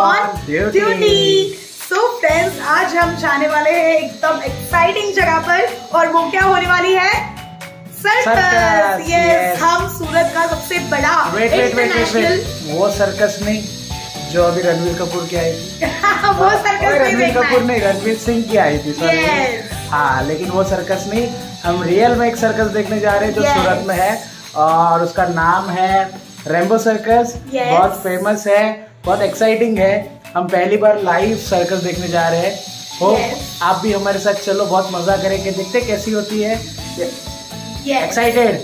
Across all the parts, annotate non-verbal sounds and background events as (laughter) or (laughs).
Duty. Duty. So friends, आज हम जाने वाले हैं एकदम एक्साइटिंग जगह पर और वो क्या होने वाली है? सर्कस यस हम सूरत का सबसे बड़ा वेट वेट वेट वेट वो सर्कस नहीं जो अभी रणवीर कपूर की आई थी। (laughs) वो सर्कस रणवीर कपूर नहीं रणवीर सिंह की आई थी सॉरी हाँ लेकिन वो सर्कस नहीं हम रियल में एक सर्कस देखने जा रहे हैं जो. सूरत में है। और उसका नाम है रेम्बो सर्कस Yes. बहुत फ़ेमस है। बहुत एक्साइटिंग है। हम पहली बार लाइव सर्कस देखने जा रहे हैं। हो Yes. आप भी हमारे साथ चलो बहुत मज़ा करेंगे। देखते कैसी होती है। Excited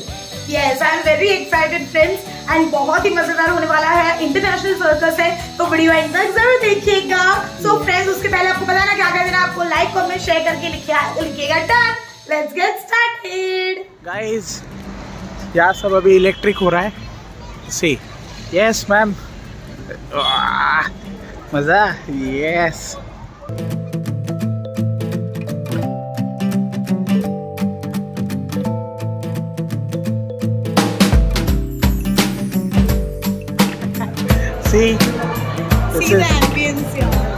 yes I am very excited friends and बहुत ही मज़ेदार होने वाला है इंटरनेशनल सर्कस है तो वीडियो एंड तक ज़रूर देखिएगा। सो फ्रेंड्स उसके पहले आपको बताना क्या कर देना आपको लाइक कमेंट शेयर करके लिखिए लिखिएगा done let's get started guys यहाँ सब अभी इलेक्ट्रिक हो रहा है। See yes ma'am Ah, mas ah, yes! Sim. Sim, Vocês... Né?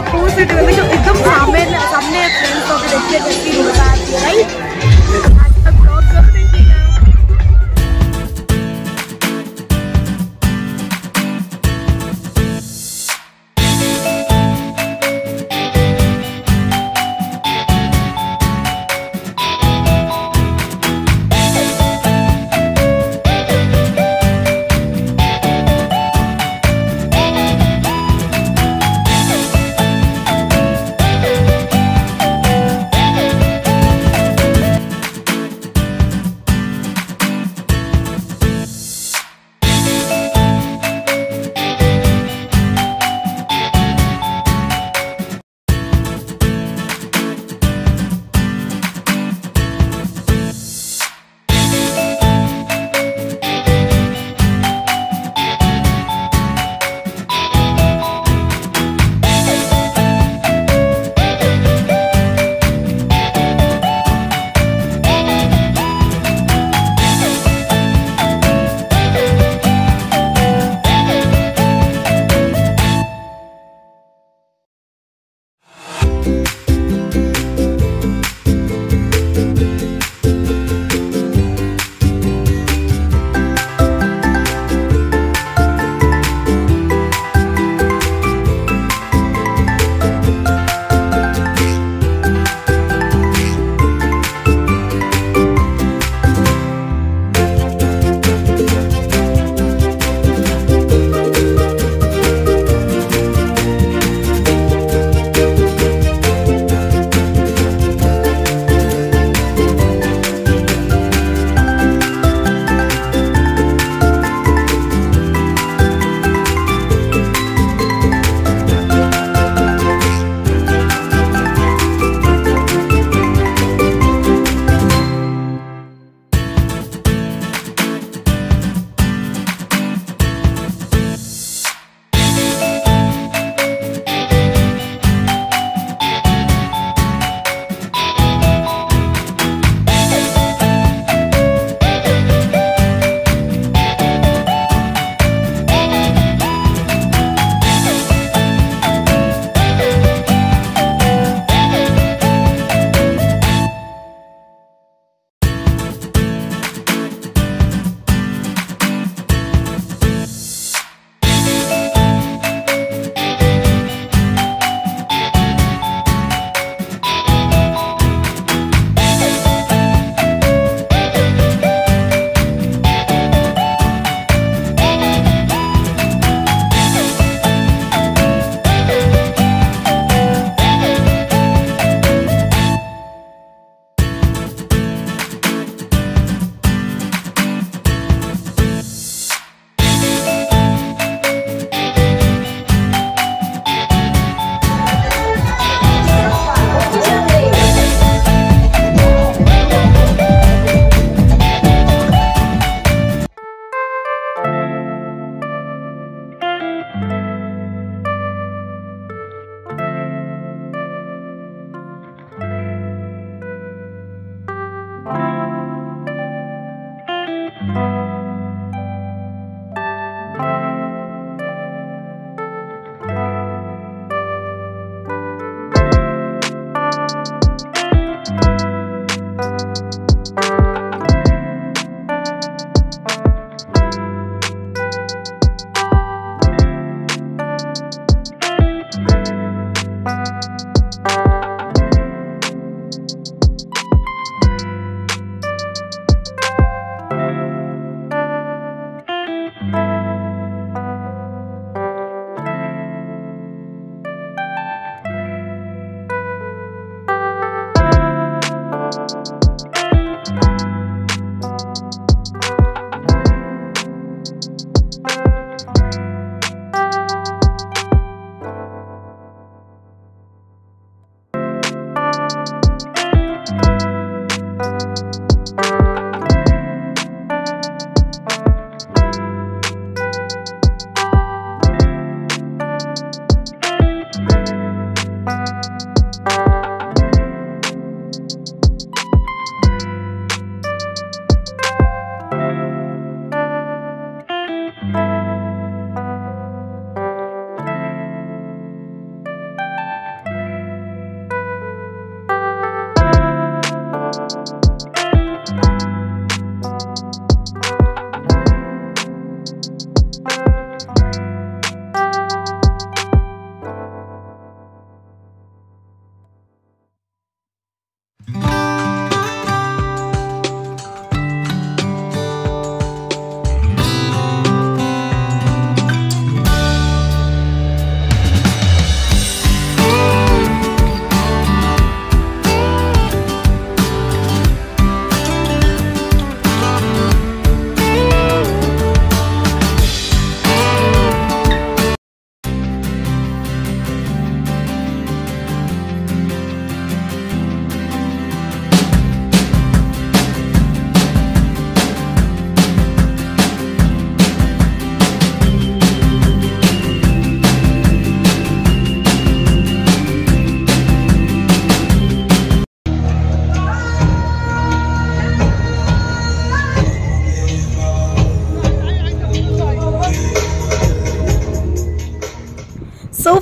एकदम opposite एकदम सामने सामने फ्रेंड्स को भी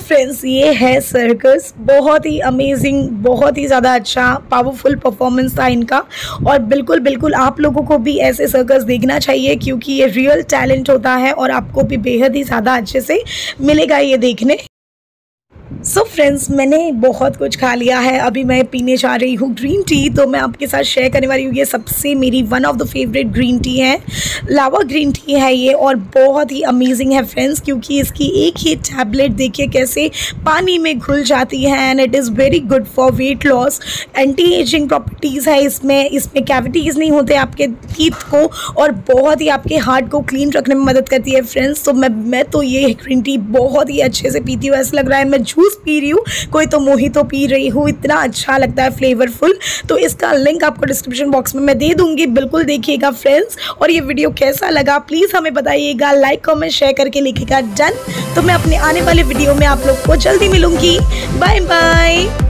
फ्रेंड्स ये है सर्कस बहुत ही अमेजिंग बहुत ही ज़्यादा अच्छा पावरफुल परफॉर्मेंस था इनका. और बिल्कुल बिल्कुल आप लोगों को भी ऐसे सर्कस देखना चाहिए क्योंकि ये रियल टैलेंट होता है और आपको भी बेहद ही ज़्यादा अच्छे से मिलेगा ये देखने. सो so फ्रेंड्स मैंने बहुत कुछ खा लिया है। अभी मैं पीने जा रही हूँ ग्रीन टी तो मैं आपके साथ शेयर करने वाली हूँ। ये सबसे मेरी one of the favourite green tea है। लावा ग्रीन टी है ये और बहुत ही अमेजिंग है फ्रेंड्स क्योंकि इसकी एक ही टैबलेट देखिए कैसे पानी में घुल जाती है and it is very good for weight loss anti ageing properties है इसमें। इसमें कैविटीज़ नहीं होते आपके टीथ को और बहुत ही आपके हार्ट को क्लीन रखने में मदद करती है फ्रेंड्स तो मैं मैं तो ये ग्रीन टी बहुत ही अच्छे से पीती हूँ, ऐसा लग रहा है। मैं जूस पी रही हूँ। कोई तो मोही तो पी रही हूँ। इतना अच्छा लगता है फ्लेवरफुल तो इसका लिंक आपको डिस्क्रिप्शन बॉक्स में मैं दे दूँगी। बिल्कुल देखिएगा फ्रेंड्स और ये वीडियो कैसा लगा? प्लीज़ हमें बताइएगा। लाइक कॉमेंट शेयर करके लिखेगा डन। तो मैं अपने आने वाले वीडियो में आप लोग को जल्दी मिलूँगी। Bye bye